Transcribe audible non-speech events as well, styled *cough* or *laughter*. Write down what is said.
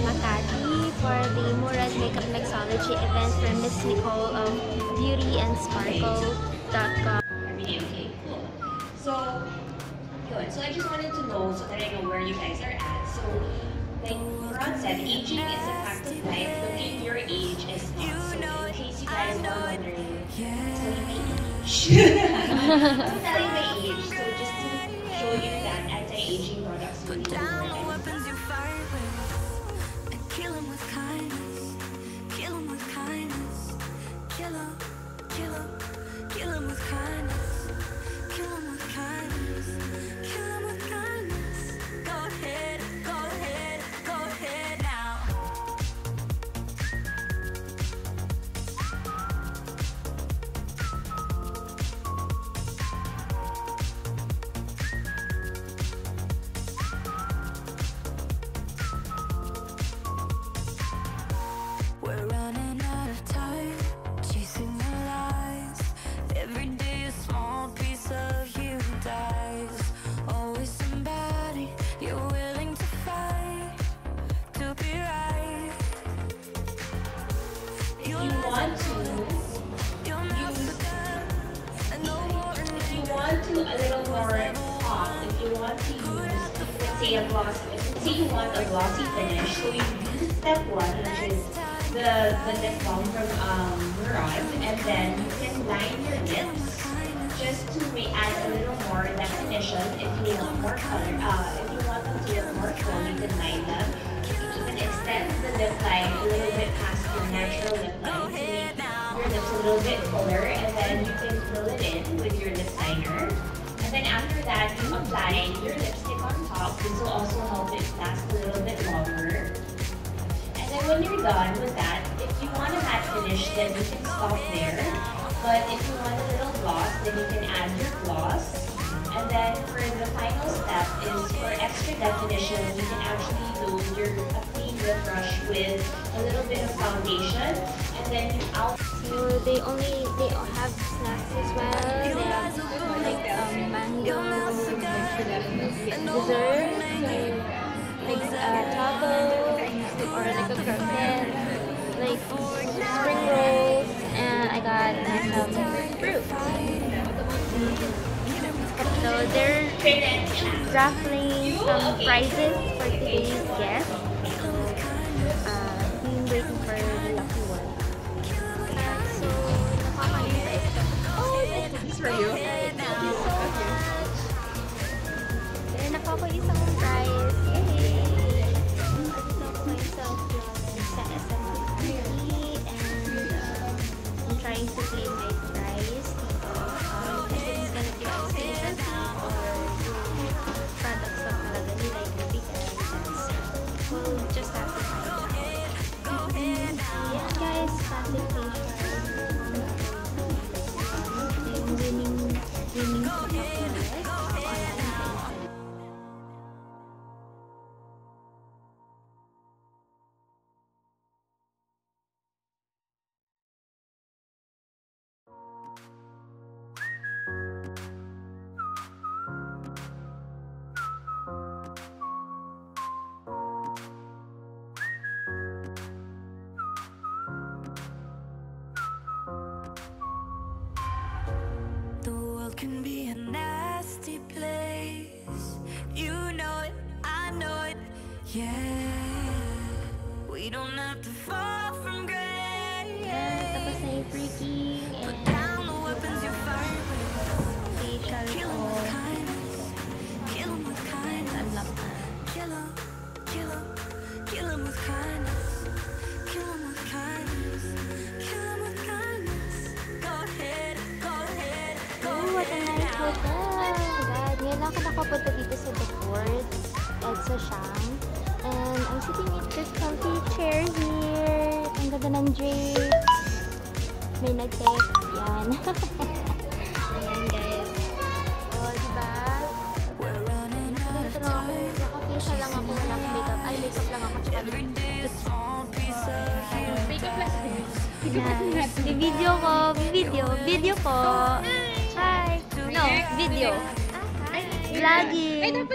Makati for the Murad Makeup Mixology event for Miss Nicole of beautyandsparkle.com. Everyday, okay, cool. So, good. So I just wanted to know so that I know where you guys are at. So, like Ron said, aging is a fact of life. Looking your age is not. So in case you guys are wondering, I'm telling my age. I'm telling my age. Kill 'em, kill 'em, kill 'em with kindness. Kill him with kindness. Want to, more if you want to a little more pop, if you want to use, let's say a gloss, let's say you want a glossy finish, so you do step one, which is the the lip balm from um Murad, and then you can line your lips just to add a little more definition. If you want more color, uh, look more can line them. You can extend the lip line a little bit past your natural lip line to make your lips a little bit fuller, and then you can fill it in with your lip liner. And then after that, you apply your lipstick on top. This will also help it last a little bit longer. And then when you're done with that, if you want a matte finish, then you can stop there. But if you want a little gloss, then you can add your gloss. And then for the final step is for extra definition, you can actually load your a clean brush with a little bit of foundation. And then you out So they only they have snacks as well. They have like um, mango dessert, like uh, taco or like a croquette, like spring rolls, and I got some they're raffling some prizes for today's guest. Uh, I'm waiting for the lucky one. So, nakakalimutan ito. Oh, this is for you. Thank you so much. Meron na po ako isang prize. Yay! Nandito ako myself sa SM and uh, I'm trying to That's, can be a nasty place. You know it, I know it, yeah. We don't have to fall from grace. Tapos na yung freaking Put down the weapons you fight with. facial Kill 'em ko. with kindness. Sa Shang. And I'm sitting in this comfy chair here. Ang ganda ng drapes. May nag-text. Yan. *laughs* Ayan, guys. Oh, diba? We're running out Dito of lang ako. Naka-facial lang ako. Walang makeup. Ay, makeup lang ako. Tsaka of you. Yes. Bibideo ko. Bibideo. Video ko. Hi. No, video. Vlogging.